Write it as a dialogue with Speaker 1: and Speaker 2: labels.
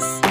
Speaker 1: guys!